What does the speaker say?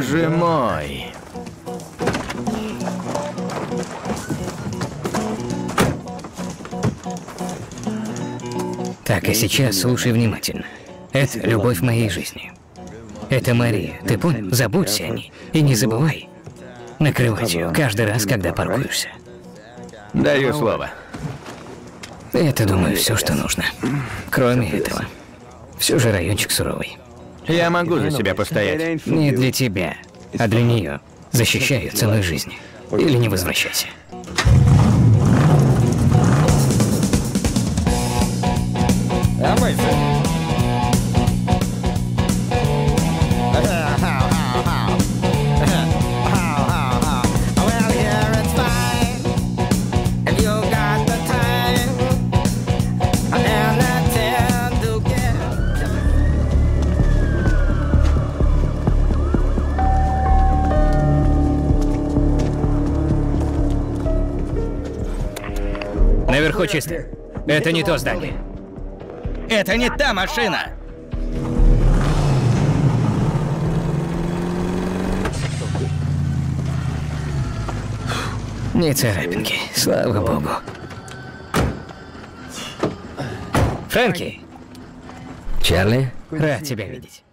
Боже мой. Так, а сейчас слушай внимательно. Это любовь моей жизни. Это Мария, ты понял? Забудься о ней. И не забывай накрывать ее каждый раз, когда паркуешься. Даю слово. Это, думаю, все, что нужно. Кроме этого. Все же райончик суровый. Я могу за себя постоять. Не для тебя, а для нее. Защищаю целой жизни. Или не возвращайся. Наверху чисто. Это не то здание. Это не та машина! Ни царапинки, слава богу. Фрэнки, Чарли? рад тебя видеть.